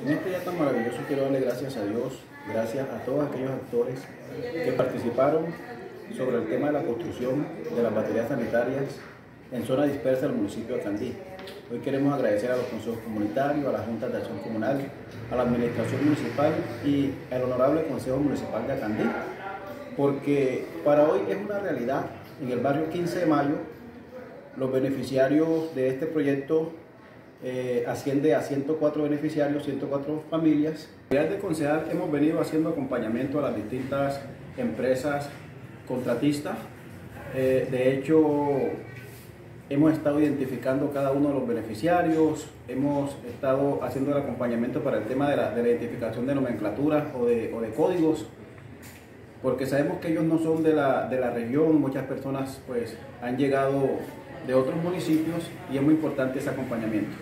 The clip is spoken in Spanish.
En este día tan maravilloso quiero darle gracias a Dios, gracias a todos aquellos actores que participaron sobre el tema de la construcción de las baterías sanitarias en zona dispersa del municipio de Candí. Hoy queremos agradecer a los consejos comunitarios, a la Junta de Acción Comunal, a la Administración Municipal y al Honorable Consejo Municipal de Acandí, porque para hoy es una realidad. En el barrio 15 de Mayo, los beneficiarios de este proyecto eh, asciende a 104 beneficiarios, 104 familias. Desde de concejal hemos venido haciendo acompañamiento a las distintas empresas contratistas. Eh, de hecho, hemos estado identificando cada uno de los beneficiarios, hemos estado haciendo el acompañamiento para el tema de la, de la identificación de nomenclaturas o de, o de, códigos, porque sabemos que ellos no son de la, de la región, muchas personas pues han llegado de otros municipios y es muy importante ese acompañamiento.